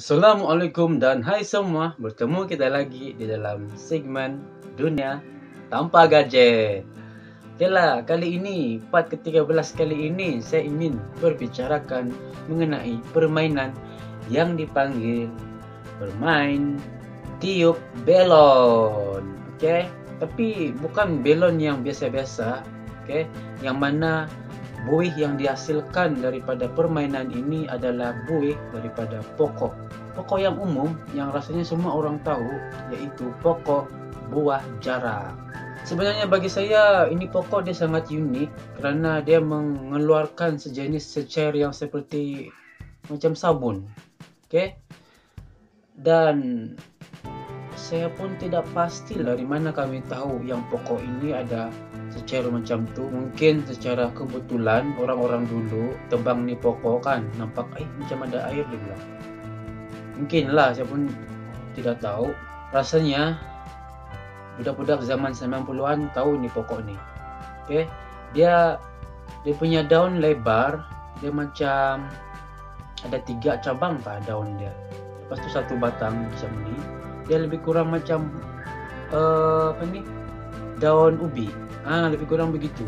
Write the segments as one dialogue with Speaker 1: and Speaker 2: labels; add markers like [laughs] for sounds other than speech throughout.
Speaker 1: Assalamualaikum dan hai semua. Bertemu kita lagi di dalam segmen Dunia Tanpa Gadget. Okeylah, kali ini, part ke-13 kali ini Saya ingin berbicarakan mengenai permainan yang dipanggil Bermain tiup belon. Okey, tapi bukan belon yang biasa-biasa Okey, yang mana buih yang dihasilkan daripada permainan ini adalah buih daripada pokok. Pokok yang umum yang rasanya semua orang tahu yaitu pokok buah jarak. Sebenarnya bagi saya ini pokok dia sangat unik kerana dia mengeluarkan sejenis secair yang seperti macam sabun. Okey. Dan saya pun tidak pasti dari mana kami tahu yang pokok ini ada secara macam tu mungkin secara kebetulan orang-orang dulu tebang ni pokok kan nampak eh macam ada air dia bilang mungkin lah saya pun tidak tahu. Rasanya budak-budak zaman 90-an tahu ni pokok ni. Okay? dia dia punya daun lebar dia macam ada tiga cabang kah daun dia. Lepas tu satu batang macam ni. Dia lebih kurang macam uh, apa ni daun ubi. Ah, lebih kurang begitu.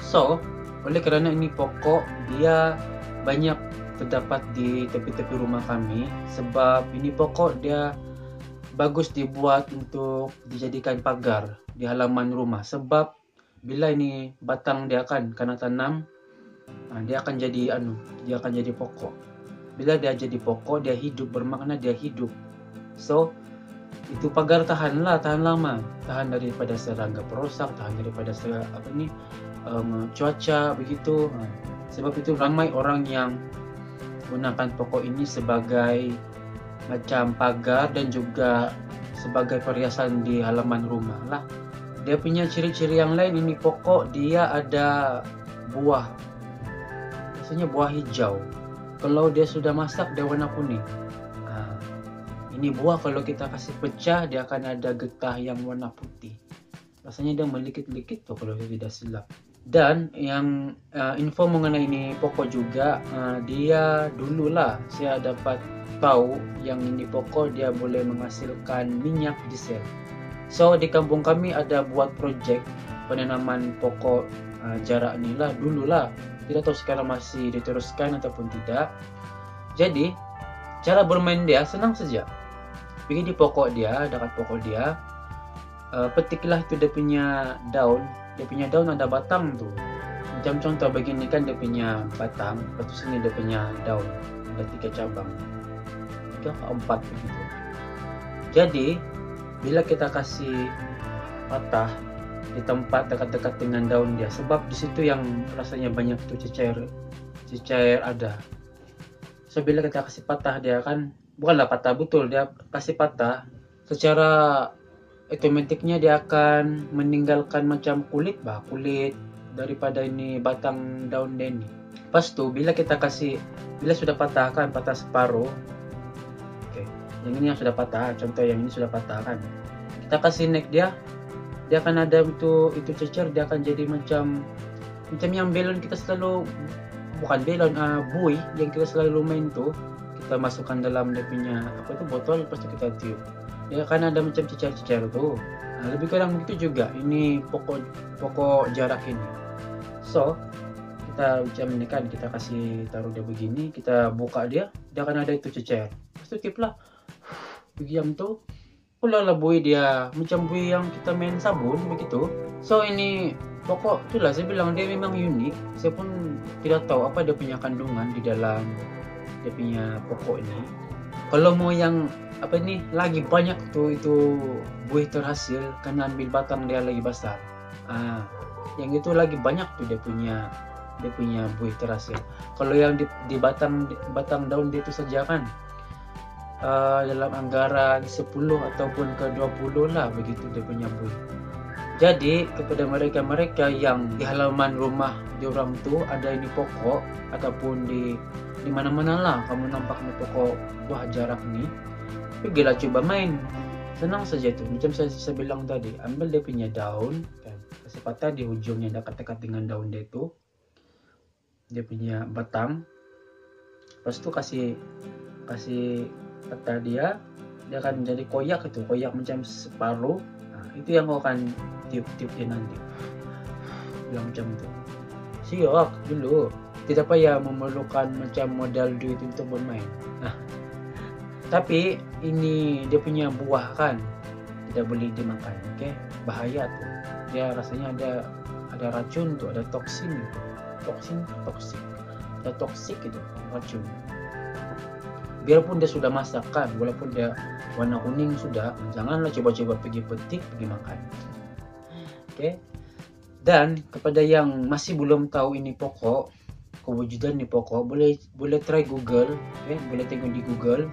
Speaker 1: So, oleh kerana ini pokok, dia banyak terdapat di tepi-tepi rumah kami. Sebab ini pokok dia bagus dibuat untuk dijadikan pagar di halaman rumah. Sebab bila ini batang dia akan kena tanam ah, dia akan jadi anu dia akan jadi pokok. Bila dia jadi pokok dia hidup bermakna dia hidup. So itu pagar tahan lah tahan lama. Tahan daripada serangga perosak tahan daripada ser, apa ni um, cuaca begitu. Sebab itu ramai orang yang gunakan pokok ini sebagai macam pagar dan juga sebagai perhiasan di halaman rumah lah. Dia punya ciri-ciri yang lain ini pokok dia ada buah. Biasanya buah hijau. Kalau dia sudah masak dia warna kuning ini buah kalau kita kasih pecah dia akan ada getah yang warna putih. Rasanya dia melikit-likit tuh kalau tidak silap. Dan yang uh, info mengenai ini pokok juga uh, dia dululah saya dapat tahu yang ini pokok dia boleh menghasilkan minyak diesel. So di kampung kami ada buat projek penanaman pokok uh, jarak inilah dululah. Tidak tahu sekarang masih diteruskan ataupun tidak. Jadi cara bermain dia senang saja pergi di pokok dia dekat pokok dia uh, petiklah itu dia punya daun. Dia punya daun ada batang tu. Macam contoh begini kan dia punya batang lepas tu sini dia punya daun. Ada tiga cabang. Tiga atau empat begitu. Jadi bila kita kasih patah di tempat dekat-dekat dengan daun dia sebab di situ yang rasanya banyak tu cecair cecair ada. So bila kita kasih patah dia kan bukanlah patah betul. Dia kasih patah. Secara otomatiknya dia akan meninggalkan macam kulit bah kulit daripada ini batang daun dia ini lepas tu bila kita kasih bila sudah patah kan patah separuh oke yang ini yang sudah patah contoh yang ini sudah patah kan. Kita kasih neck dia dia akan ada itu itu cecer dia akan jadi macam macam yang belon kita selalu bukan belon uh, buih yang kita selalu main tuh kita masukkan dalam dia punya apa tu botol lepas tu kita tiup. Dia akan ada macam cecer-cecer tu. Nah, lebih kurang begitu juga. Ini pokok pokok jarak ini. So kita macam ini kan kita kasih taruh dia begini kita buka dia dia akan ada itu cecer. Lepas tu tiup lah. Begiam tu pula lah buih dia. Macam buih yang kita main sabun begitu. So ini pokok itulah saya bilang dia memang unik. Saya pun tidak tahu apa dia punya kandungan di dalam dia punya pokok ni. Kalau mau yang apa ni lagi banyak tu itu buih terhasil kena ambil batang dia lagi besar. Ah yang itu lagi banyak tu dia punya dia punya buih terhasil. Kalau yang di, di batang batang daun dia itu saja kan uh, dalam anggaran 10 ataupun ke 20 lah begitu dia punya buih jadi kepada mereka-mereka yang di halaman rumah di orang tu ada ini pokok ataupun di di mana-mana lah kamu nampak ni pokok buah jarak ni pergilah cuba main. Senang saja tu. Macam saya, saya bilang tadi ambil dia punya daun kan? Kasih patah di hujungnya dekat-dekat dengan daun dia tu dia punya batang. Lepas tu kasih kasih peta dia dia akan menjadi koyak itu koyak macam separuh. Itu yang kau akan tiup-tiup dia nanti. Bilang macam itu siok dulu. Tidak payah memerlukan macam modal duit untuk bermain. Nah. Tapi ini dia punya buah kan. Tidak boleh dimakan oke okay? bahaya tuh dia rasanya ada ada racun tuh ada toksin toksin? Toksik. Ada toksik itu racun. Biarpun dia sudah masak kan walaupun dia warna kuning sudah janganlah coba-coba pergi petik pergi makan okay? dan kepada yang masih belum tahu ini pokok kewujudan ini pokok boleh boleh try Google okay? boleh tengok di Google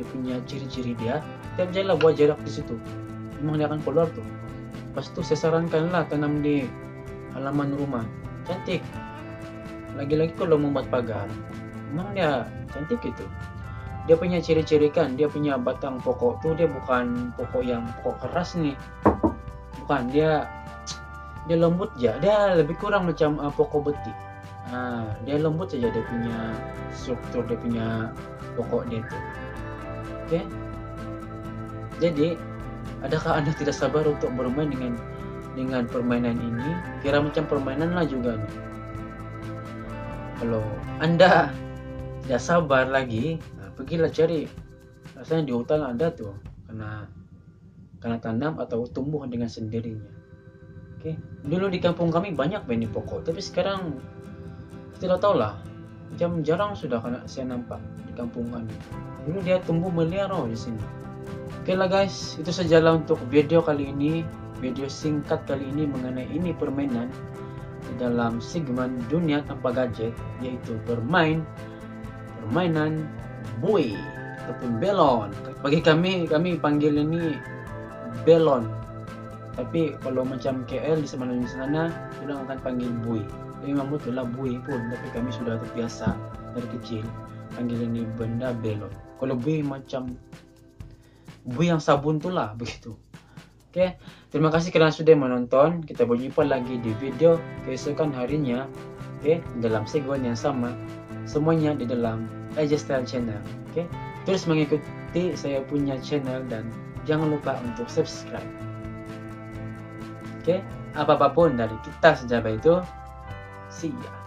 Speaker 1: dia punya ciri-ciri dia. Dan janganlah buat jarak di situ. Memang dia akan keluar tuh. Pas itu saya sarankanlah tanam di halaman rumah. Cantik. Lagi-lagi kalau membuat pagar memang dia cantik itu. Dia punya ciri-ciri kan dia punya batang pokok tuh dia bukan pokok yang pokok keras nih bukan dia dia lembut ya. Dia lebih kurang macam uh, pokok betik. Nah dia lembut saja dia punya struktur dia punya pokok dia tuh oke? Okay? jadi adakah anda tidak sabar untuk bermain dengan dengan permainan ini? Kira macam permainan lah juga nih kalau anda tidak sabar lagi pergilah cari. Rasanya di hutan ada tuh karena karena tanam atau tumbuh dengan sendirinya okay. dulu di kampung kami banyak benih pokok tapi sekarang tidak tahu lah macam jarang sudah saya nampak di kampung kami dulu dia tumbuh meliara di sini oke okay lah guys itu sajalah untuk video kali ini video singkat kali ini mengenai ini permainan di dalam segmen dunia tanpa gadget yaitu bermain permainan buoy ataupun belon. Bagi kami, kami panggil ini belon. Tapi kalau macam KL di di sana, kita akan panggil. Tapi memang betul lah buoy pun, tapi kami sudah terbiasa dari kecil panggil ini benda belon. Kalau buoy macam buoy yang sabun tu lah [laughs] begitu. Oke, okay. terima kasih karena sudah menonton. Kita berjumpa lagi di video keesokan harinya. Oke, okay. dalam segmen yang sama. Semuanya di dalam Aja Style Channel. Oke, okay? terus mengikuti saya punya channel dan jangan lupa untuk subscribe. Oke, okay? apa-apapun dari kita sejauh itu, see ya.